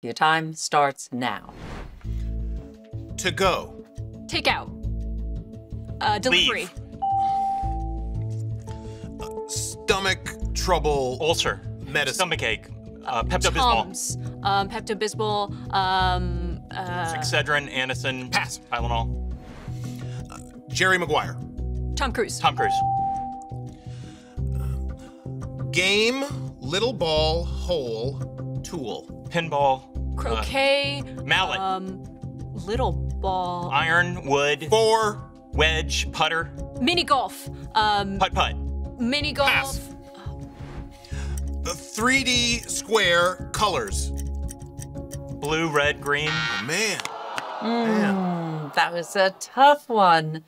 Your time starts now. To go. Take out. Uh, delivery. Stomach trouble. Ulcer. Medicine. Stomachache. Uh, Pepto-Bismol. Tums. Um, Pepto-Bismol. Um, uh, Excedrin, Anacin. Pass. Tylenol. Jerry Maguire. Tom Cruise. Tom Cruise. Game, little ball, hole, tool. Pinball. Croquet. mallet. Um, little ball. Iron, wood, Four. wedge, putter, Mini golf. Um, putt putt. mini golf. Pass. 3D square colors. Blue, red, green. Man. Mm, that was a tough one.